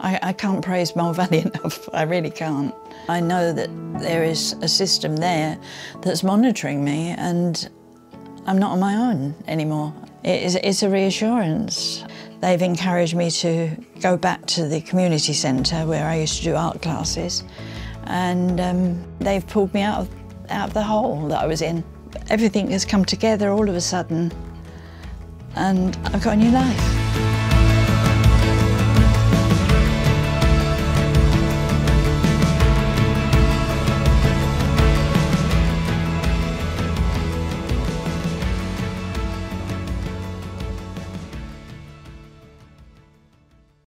I, I can't praise Mole enough, I really can't. I know that there is a system there that's monitoring me and I'm not on my own anymore. It is, it's a reassurance. They've encouraged me to go back to the community centre where I used to do art classes and um, they've pulled me out of, out of the hole that I was in. Everything has come together all of a sudden and I've got a new life.